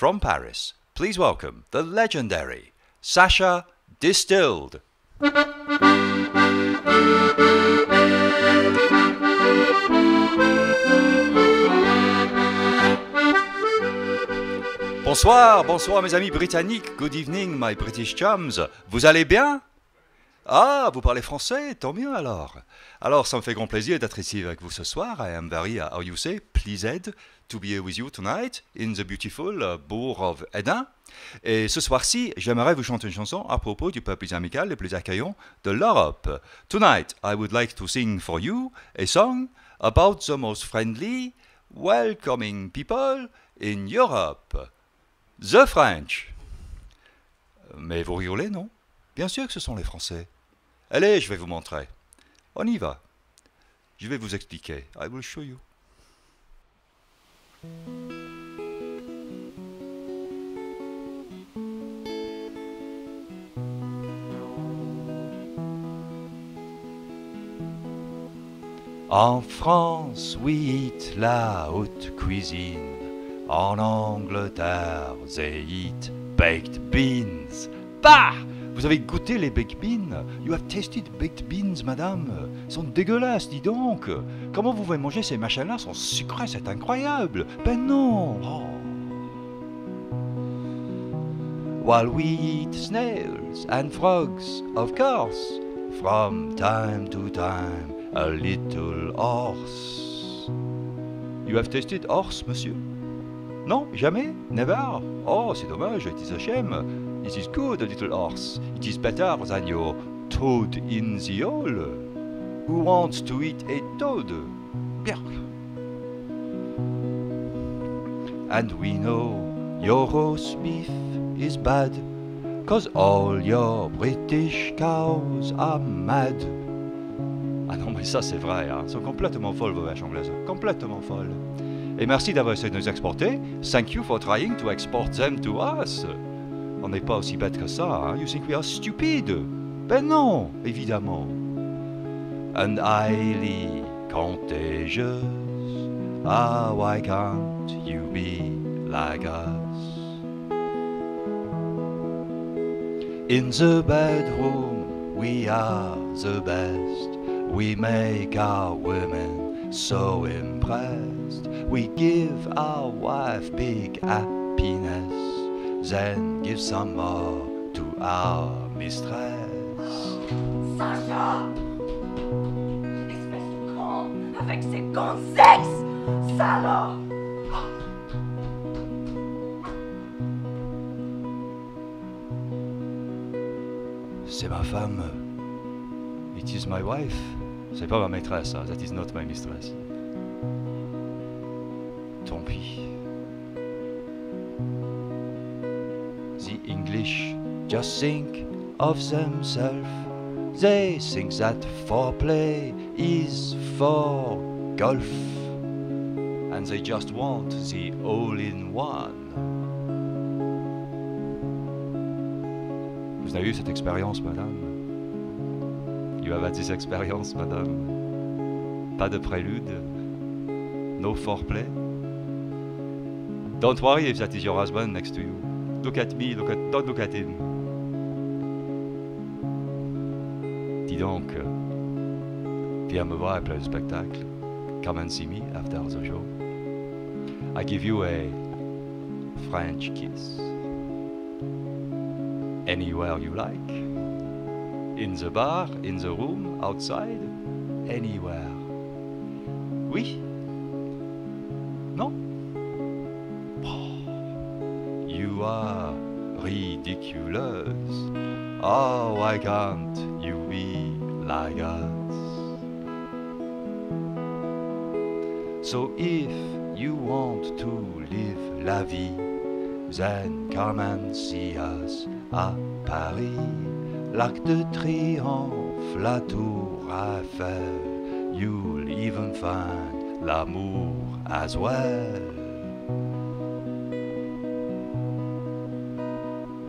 from Paris, please welcome the legendary Sasha Distilled. Bonsoir, bonsoir mes amis britanniques. Good evening, my British chums. Vous allez bien? Ah, vous parlez français Tant mieux alors. Alors, ça me fait grand plaisir d'être ici avec vous ce soir. I am very, how you say, pleased to be with you tonight in the beautiful bourg of Edin. Et ce soir-ci, j'aimerais vous chanter une chanson à propos du peuple plus amical et plus accueillant de l'Europe. Tonight, I would like to sing for you a song about the most friendly, welcoming people in Europe. The French. Mais vous rigolez, non? Bien sûr que ce sont les Français. Allez, je vais vous montrer. On y va. Je vais vous expliquer. I will show you. En France, we eat la haute cuisine. En Angleterre, they eat baked beans. Bah Vous avez goûté les baked beans? You have tasted baked beans, madame. Ils sont dégueulasses, dis donc. Comment vous pouvez manger ces machins-là? Sont sucrés, c'est incroyable. Ben non. Oh. While we eat snails and frogs, of course, from time to time, a little horse. You have tasted horse, monsieur? Non, jamais? Never? Oh, c'est dommage, it is a shame. It is good, a little horse. It is better than your toad in the hole. Who wants to eat a toad? And we know your roast beef is bad, cause all your British cows are mad. Ah non, mais ça c'est vrai, hein. Elles sont complètement folles vos vaches anglaises. Complètement folles. Et merci d'avoir essayé de nous exporter. Thank you for trying to export them to us. On n'est pas aussi bête que ça, hein? You think we are stupid? Ben non, évidemment. And highly contagious. Ah, why can't you be like us? In the bedroom, we are the best. We make our women so impressed. We give our wife big happiness, then give some more to our mistress. Sacha Espèce de con Avec ses gonzesses Salaud C'est ma femme. It is my wife. C'est pas ma maîtresse, hein. that is not my mistress. Tant pis. The English just think of themselves. They think that foreplay is for golf. And they just want the all-in-one. Vous avez eu cette expérience, madame? You have had this experience, madame Pas de prélude No foreplay Don't worry if that is your husband next to you. Look at me, look at, don't look at him. Dis donc, viens me voir après le spectacle. Come and see me after the show. I give you a French kiss. Anywhere you like. In the bar, in the room, outside, anywhere. Oui? Non? You are ridiculous. Oh, why can't you be like us? So if you want to live la vie, then come and see us à Paris. L'Arc de Triomphe, la Tour Eiffel, you'll even find l'amour as well.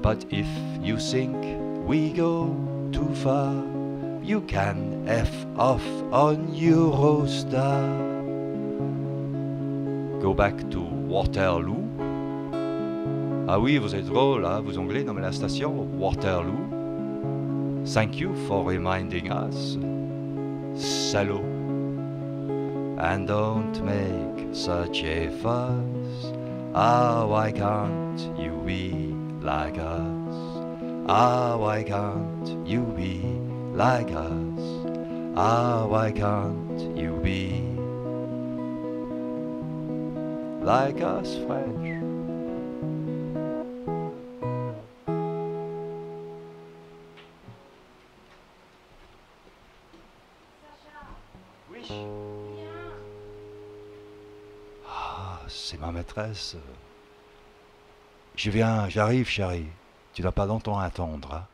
But if you think we go too far, you can F off on Eurostar. Go back to Waterloo Ah oui, vous êtes drôle, hein, vous anglais, nommez la station Waterloo. Thank you for reminding us. Salaud. And don't make such a fuss. Ah, why can't you be like us? Ah, why can't you be like us? Ah, why can't you be like us, French? C'est ma maîtresse. Je viens, j'arrive, chérie. Tu n'as pas longtemps à attendre. Hein?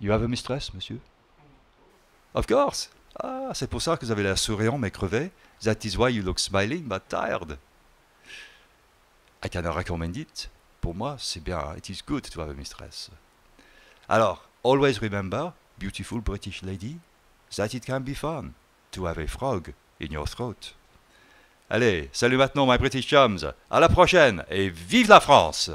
You have a mistress, monsieur? Of course. Ah, c'est pour ça que vous avez l'air souriant mais crevé. That is why you look smiling but tired. I can recommend it. Pour moi, c'est bien. It is good to have a mistress. Alors, always remember, beautiful British lady, that it can be fun to have a frog in your throat. Allez, salut maintenant, my British chums. À la prochaine et vive la France!